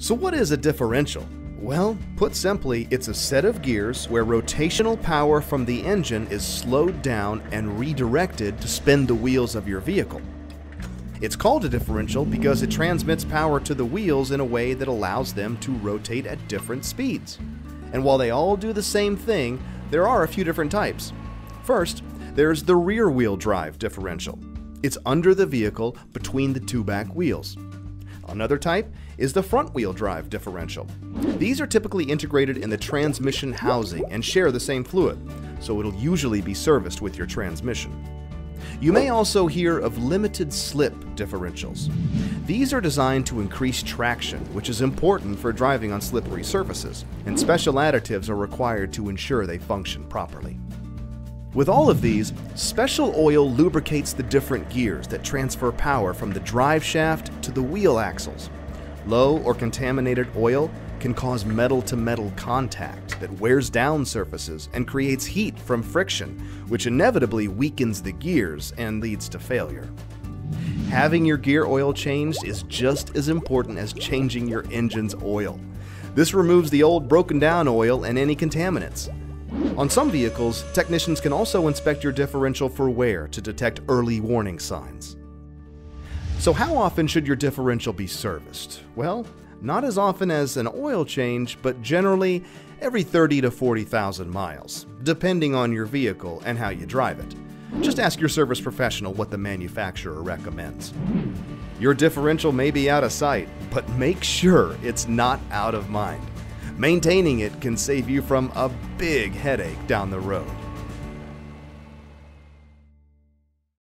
So, what is a differential? Well, put simply, it's a set of gears where rotational power from the engine is slowed down and redirected to spin the wheels of your vehicle. It's called a differential because it transmits power to the wheels in a way that allows them to rotate at different speeds. And while they all do the same thing, there are a few different types. First, there's the rear wheel drive differential. It's under the vehicle between the two back wheels. Another type is the front wheel drive differential. These are typically integrated in the transmission housing and share the same fluid, so it'll usually be serviced with your transmission. You may also hear of limited slip differentials. These are designed to increase traction, which is important for driving on slippery surfaces, and special additives are required to ensure they function properly. With all of these, special oil lubricates the different gears that transfer power from the drive shaft to the wheel axles. Low or contaminated oil can cause metal to metal contact that wears down surfaces and creates heat from friction, which inevitably weakens the gears and leads to failure. Having your gear oil changed is just as important as changing your engine's oil. This removes the old broken down oil and any contaminants. On some vehicles, technicians can also inspect your differential for wear to detect early warning signs. So, how often should your differential be serviced? Well, not as often as an oil change, but generally every 30 to 40,000 miles, depending on your vehicle and how you drive it. Just ask your service professional what the manufacturer recommends. Your differential may be out of sight, but make sure it's not out of mind. Maintaining it can save you from a big headache down the road.